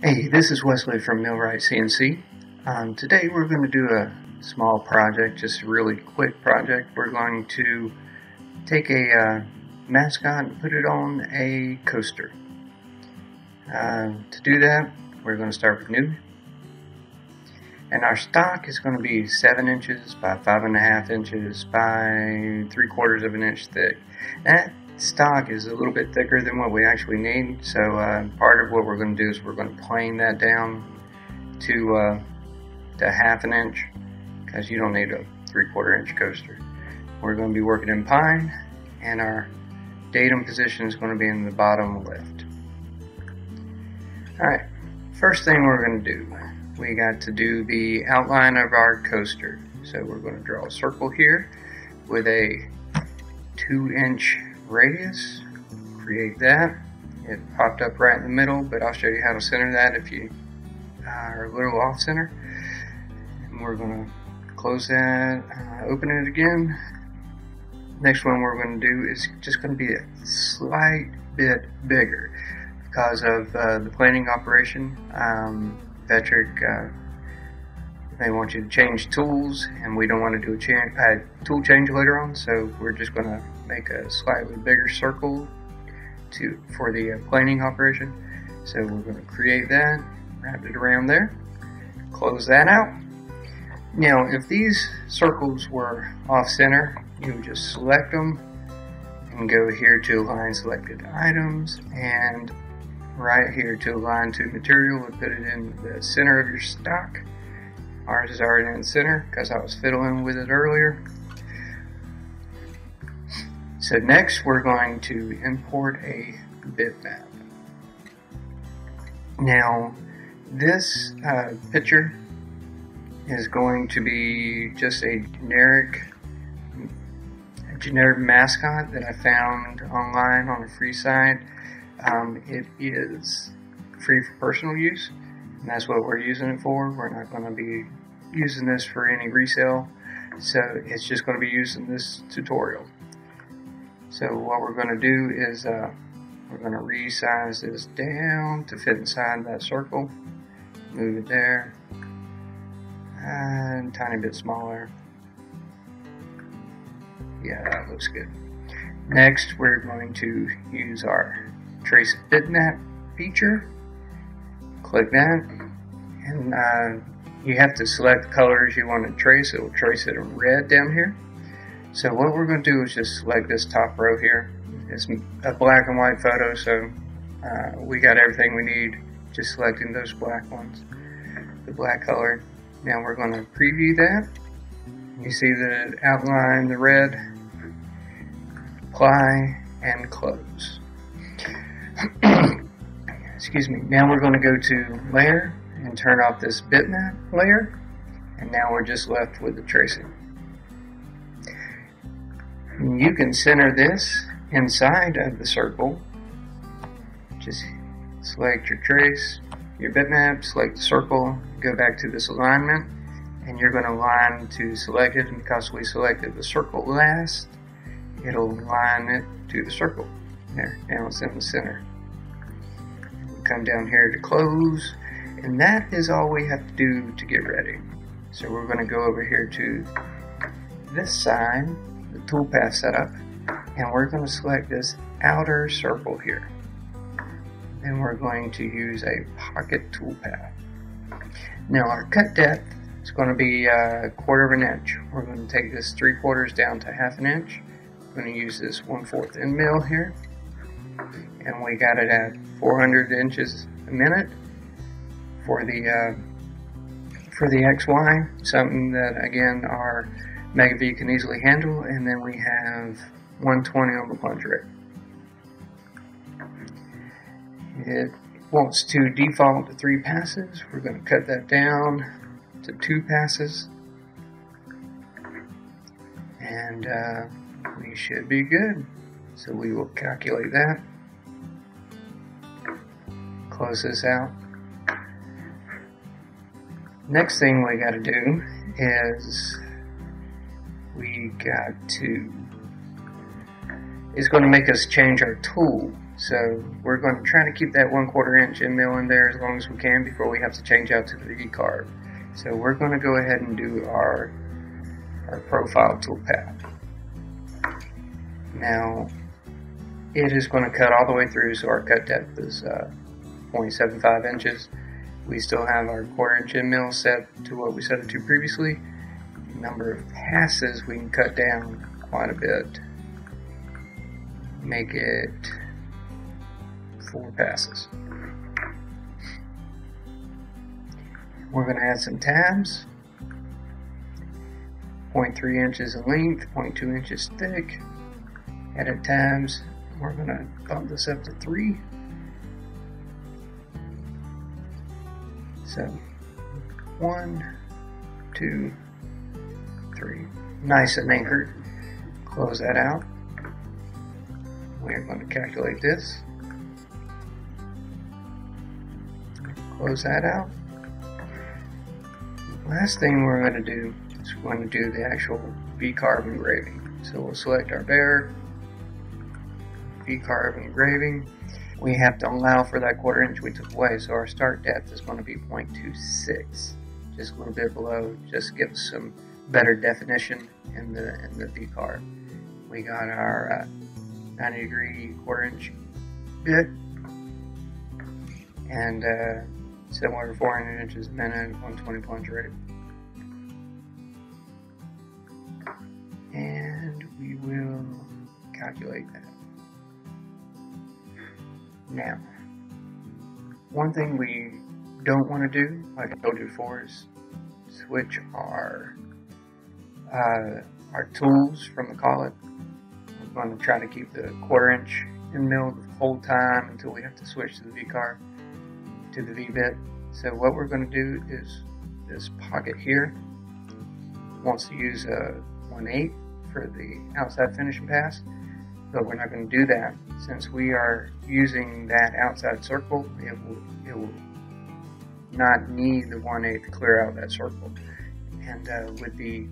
Hey, this is Wesley from MillRight CNC. Um, today we're going to do a small project, just a really quick project. We're going to take a uh, mascot and put it on a coaster. Uh, to do that, we're going to start with new. And our stock is going to be 7 inches by 5.5 inches by 3 quarters of an inch thick. That stock is a little bit thicker than what we actually need, so uh, part of what we're going to do is we're going to plane that down to, uh, to half an inch because you don't need a 3 quarter inch coaster. We're going to be working in pine, and our datum position is going to be in the bottom left. Alright, first thing we're going to do we got to do the outline of our coaster. So we're going to draw a circle here with a two inch radius. Create that. It popped up right in the middle, but I'll show you how to center that if you are a little off center. And we're going to close that, uh, open it again. Next one we're going to do is just going to be a slight bit bigger because of uh, the planning operation. Um, uh, they want you to change tools, and we don't want to do a cha uh, tool change later on, so we're just going to make a slightly bigger circle to for the uh, planing operation. So we're going to create that, wrap it around there, close that out. Now, if these circles were off center, you would just select them and go here to align selected items and right here to align to material and put it in the center of your stock. Ours is already in the center because I was fiddling with it earlier. So next we're going to import a bitmap. Now this uh, picture is going to be just a generic a generic mascot that I found online on a free site um, it is free for personal use, and that's what we're using it for. We're not going to be using this for any resale, so it's just going to be used in this tutorial. So what we're going to do is uh, we're going to resize this down to fit inside that circle. Move it there, and tiny bit smaller. Yeah, that looks good. Next, we're going to use our trace bitmap feature. Click that, and uh, you have to select the colors you want to trace. It will trace it in red down here. So what we're going to do is just select this top row here. It's a black and white photo, so uh, we got everything we need just selecting those black ones, the black color. Now we're going to preview that. You see the outline, the red, apply, and close. Excuse me. Now we're going to go to layer and turn off this bitmap layer. And now we're just left with the tracing. You can center this inside of the circle. Just select your trace, your bitmap, select the circle, go back to this alignment, and you're going to align to selected. And because we selected the circle last, it'll align it to the circle. There, now it's in the center come down here to close and that is all we have to do to get ready. So we're going to go over here to this side, the toolpath setup, and we're going to select this outer circle here. Then we're going to use a pocket toolpath. Now our cut depth is going to be a quarter of an inch. We're going to take this three quarters down to half an inch. I'm going to use this one fourth end mill here and we got it at 400 inches a minute for the uh, for the XY, something that again our Mega V can easily handle, and then we have 120 on the plunge rate. It wants to default to three passes. We're going to cut that down to two passes, and uh, we should be good. So we will calculate that close this out. Next thing we got to do is we got to is going to make us change our tool. So we're going to try to keep that one quarter inch end mill in there as long as we can before we have to change out to the V-carve. So we're going to go ahead and do our, our profile toolpath. Now, it is going to cut all the way through, so our cut depth is uh, 0.75 inches. We still have our quarter inch end mill set to what we set it to previously. Number of passes we can cut down quite a bit. Make it four passes. We're going to add some tabs. 0.3 inches in length, 0.2 inches thick. Edit tabs. We're going to bump this up to 3. So, 1, 2, 3. Nice and anchored. Close that out. We're going to calculate this. close that out. Last thing we're going to do is we're going to do the actual V-carve engraving. So we'll select our bear, V-carve engraving. We have to allow for that quarter inch we took away, so our start depth is going to be 0.26, just a little bit below, just give us some better definition in the in the V-carve. We got our uh, 90 degree quarter inch bit, and uh, similar to 400 inches a minute, 120 plunge rate. And we will calculate that. Now, one thing we don't want to do, like I told you before, is switch our uh, our tools from the collet. We're going to try to keep the quarter inch end mill the whole time until we have to switch to the V-car, to the V-bit. So what we're going to do is this pocket here wants to use a 1 8 for the outside finishing pass, but we're not going to do that. Since we are using that outside circle, it will, it will not need the 1 8 to clear out that circle. And uh, with the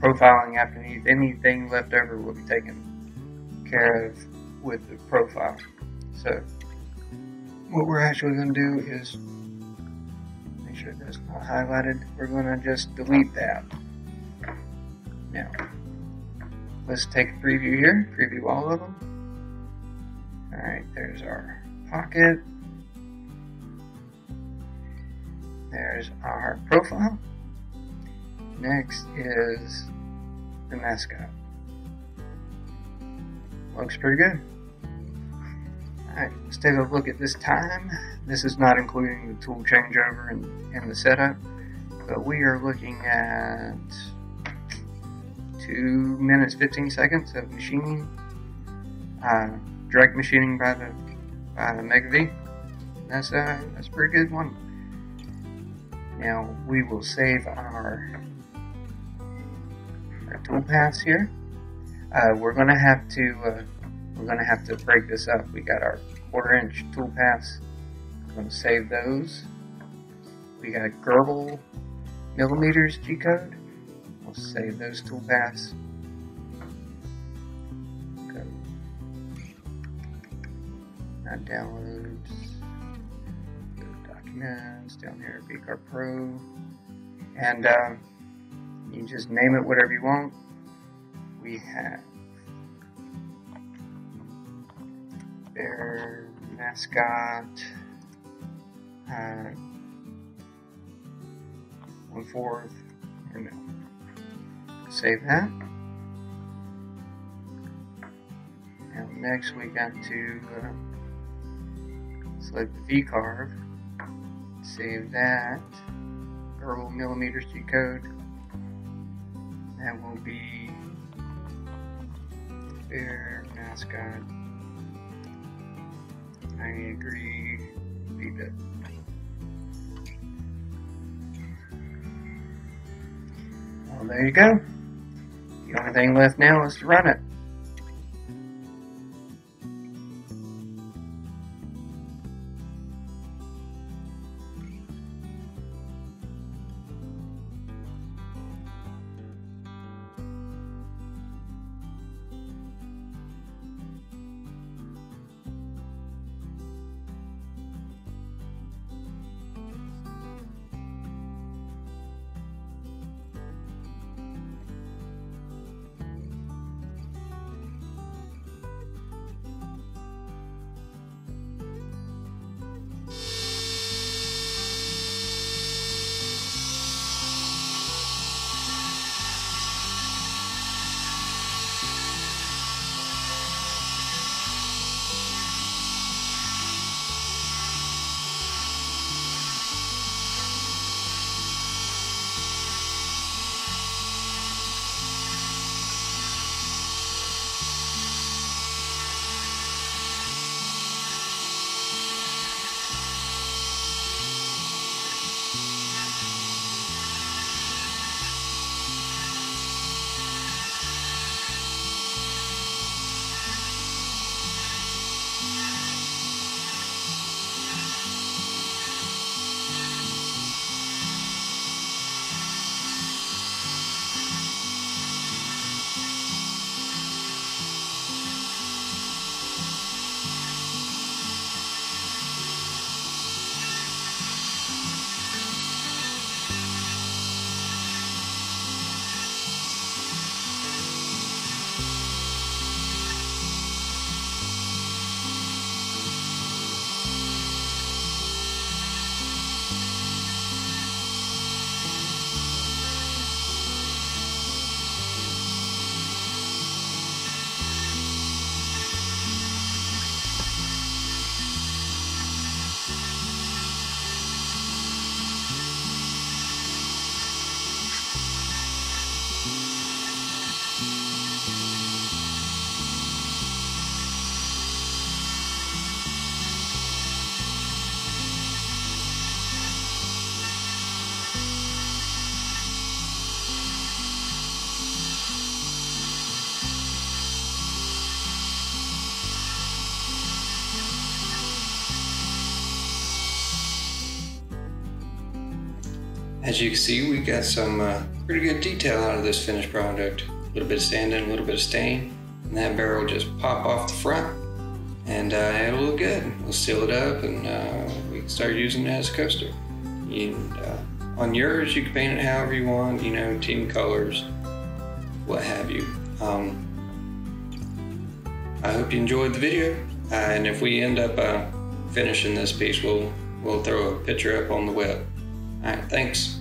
profiling after afterneath, anything left over will be taken care of with the profile. So what we're actually going to do is make sure that's not highlighted. We're going to just delete that. Now, let's take a preview here, preview all of them. Alright, there's our pocket. There's our profile. Next is the mascot. Looks pretty good. Alright, let's take a look at this time. This is not including the tool changeover and, and the setup, but we are looking at 2 minutes 15 seconds of machining, uh, direct machining by the, by the Mega V. That's, uh, that's a pretty good one. Now we will save our, our tool paths here. Uh, we're to have to uh, we're to have to break this up. We got our quarter inch tool paths. I'm to save those. We got a Grbl millimeters G code. We'll save those tool paths. Go. Not downloads. Go documents down here, VCarve Pro. And um, you just name it whatever you want. We have their mascot. Uh, one fourth and save that. Next we got to uh, select the V-carve, save that, Grbl millimeters G code. That will be their mascot. 90 degree V-bit. Well, there you go. The only thing left now is to run it. As you can see, we got some uh, pretty good detail out of this finished product. A little bit of sanding, a little bit of stain, and that barrel will just pop off the front, and uh, it'll look good. We'll seal it up, and uh, we can start using it as a coaster. And, uh, on yours, you can paint it however you want, you know, team colors, what have you. Um, I hope you enjoyed the video, uh, and if we end up uh, finishing this piece, we'll we'll throw a picture up on the web. All right, thanks.